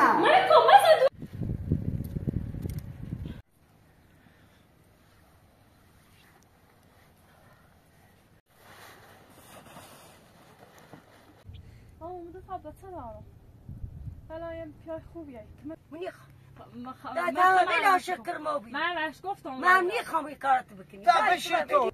نه من کمک اومده تابلت دارم حالا یه پیای خوبیه. می‌خوام. مخ- در من تمامی خودم ناشکر ما بی من گفتم من می‌خوام این کارت بکنی. تا باشه، بشین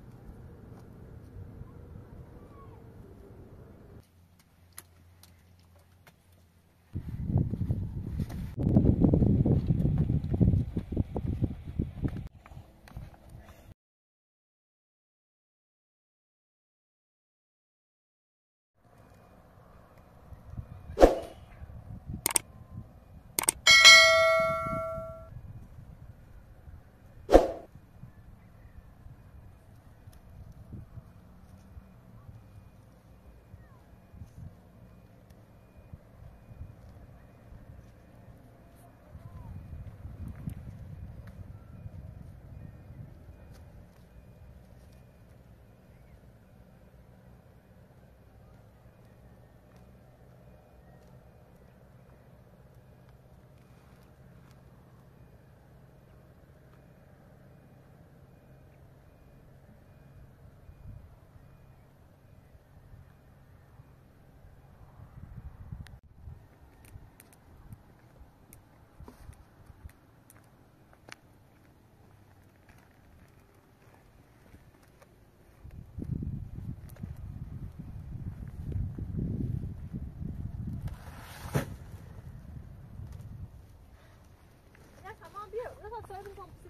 من تو tamam bir.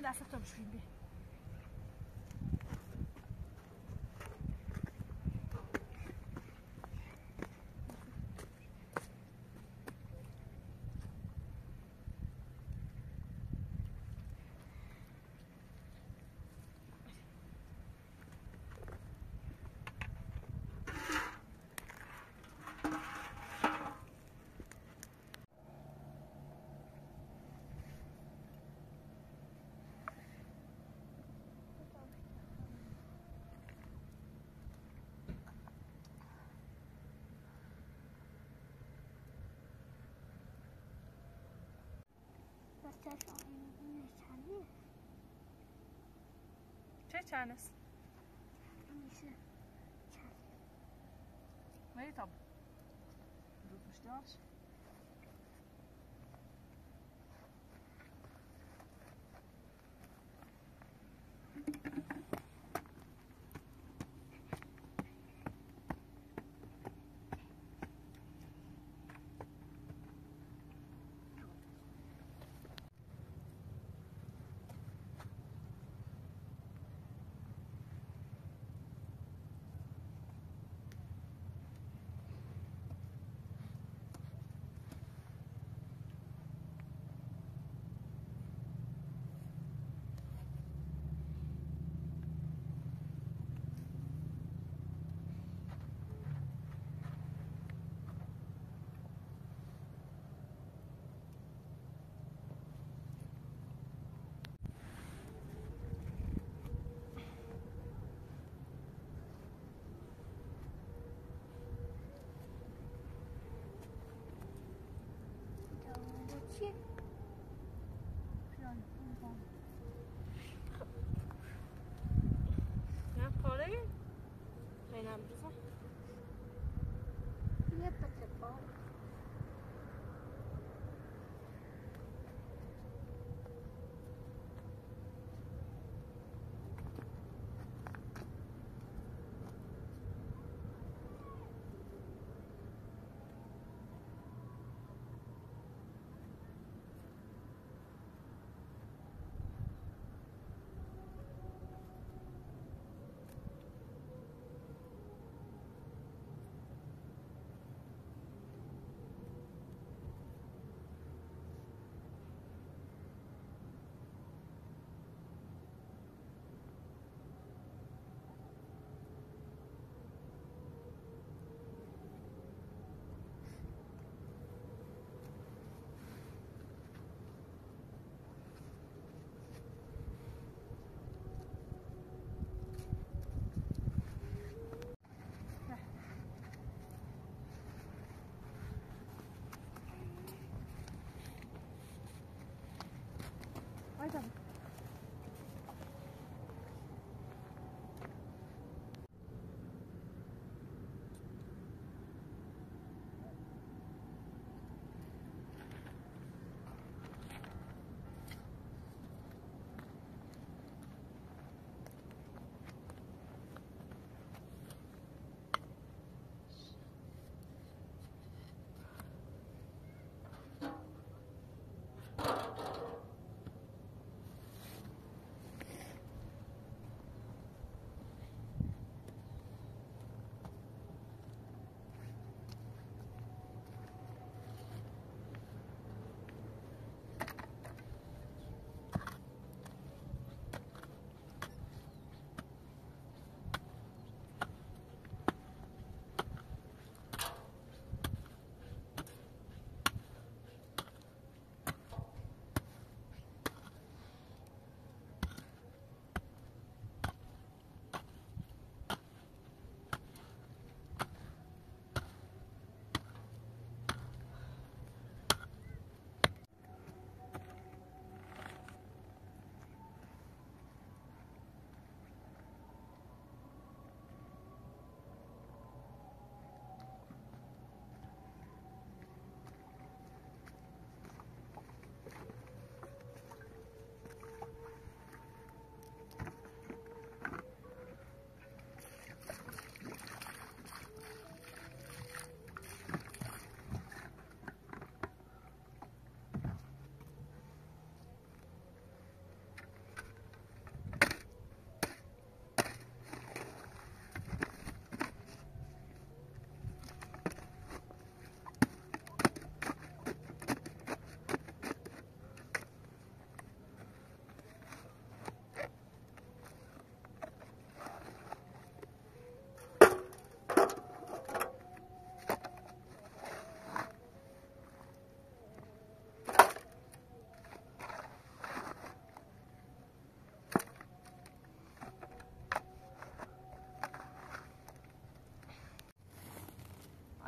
da certa essa. دستم شویم بی. چه چند است؟ ولی طب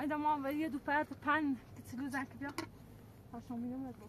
پشتاش ما یه دو پرت پن کتلو زن که بیا هاشم میگم Ainda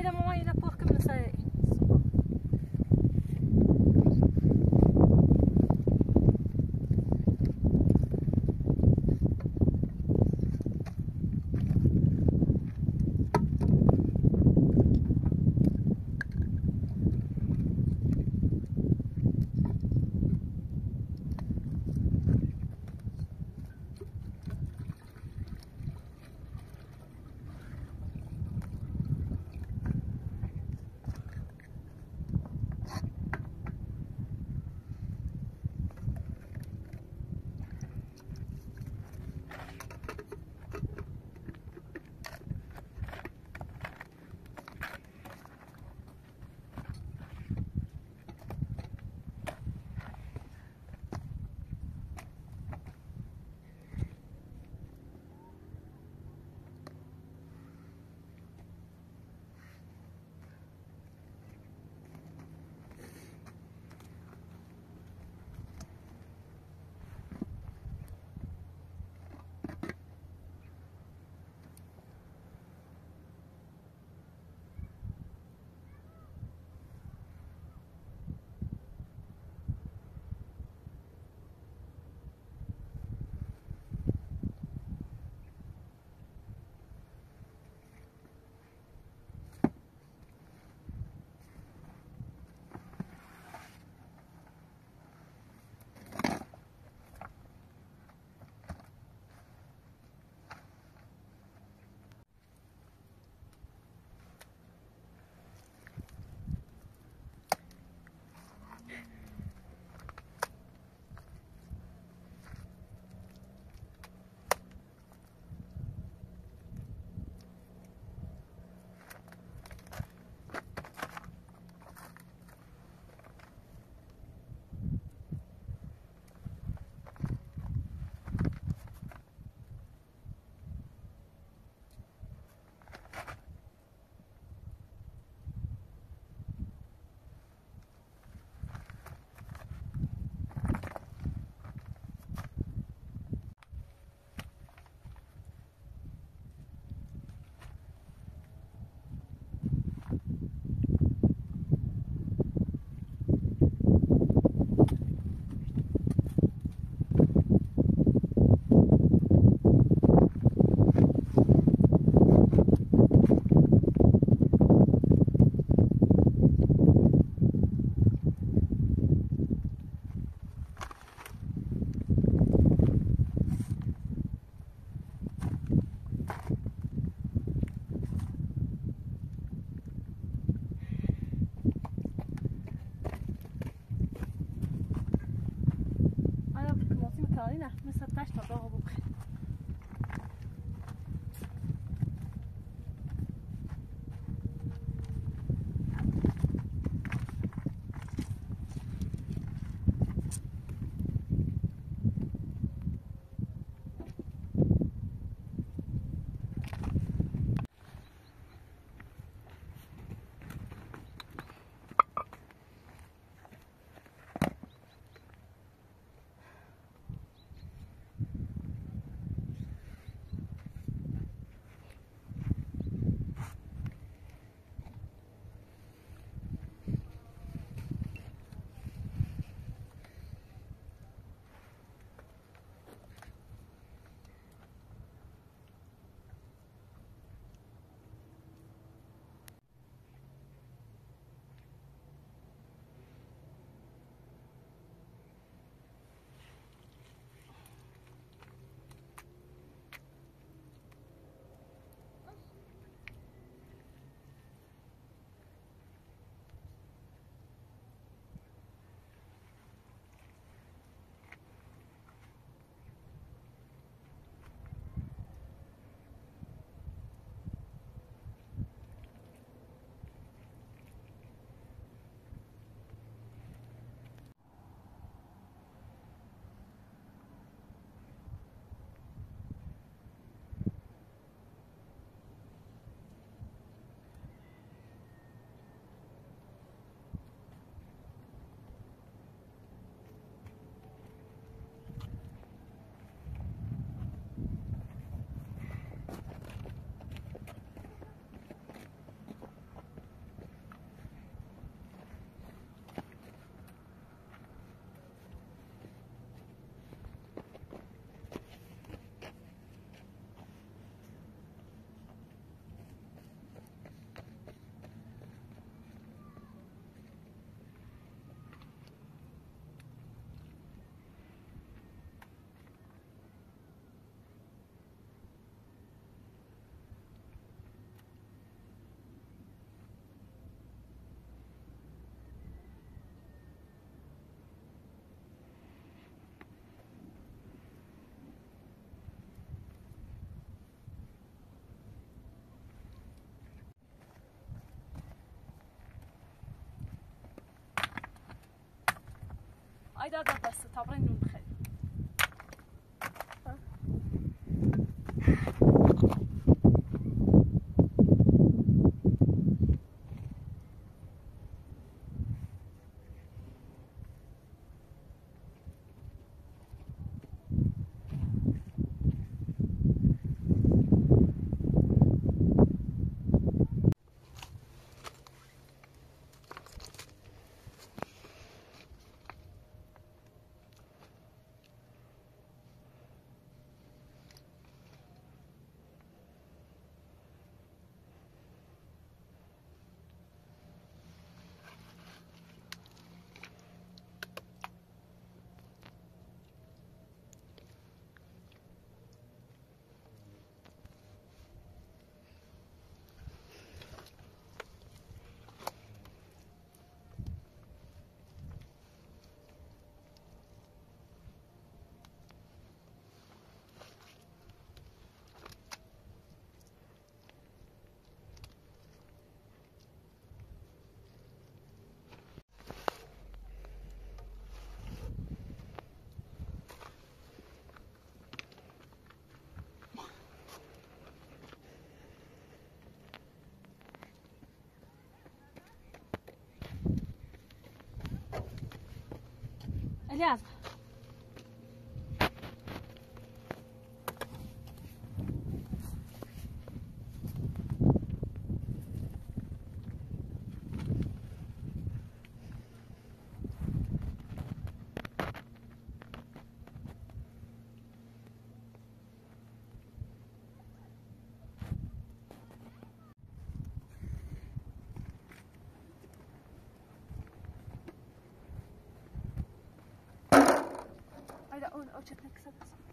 mamãe da mamãe da porca, não sei. É ayda dad الياس. I'll check next episode.